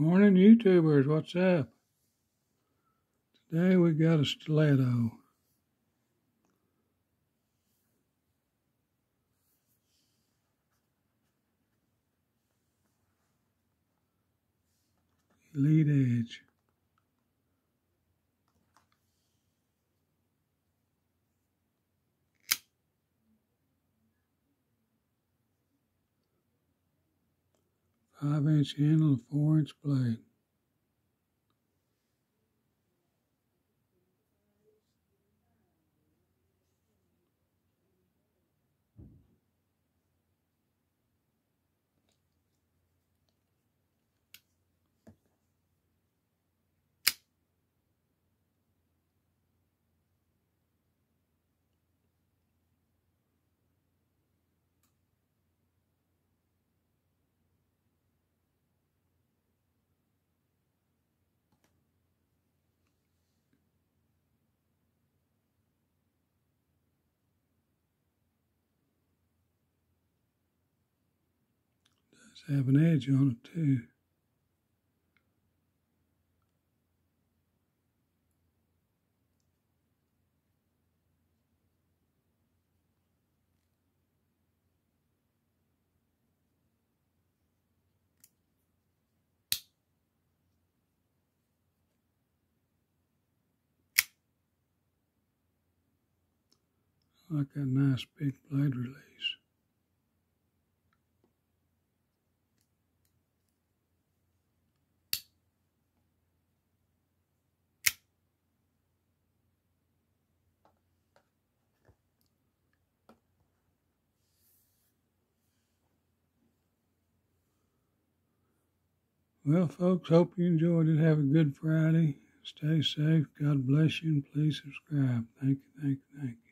Morning, YouTubers. What's up? Today we got a stiletto. Elite Edge. Five inch handle, and four inch blade. Does have an edge on it too. Like that nice big blade release. Well, folks, hope you enjoyed it. Have a good Friday. Stay safe. God bless you, and please subscribe. Thank you, thank you, thank you.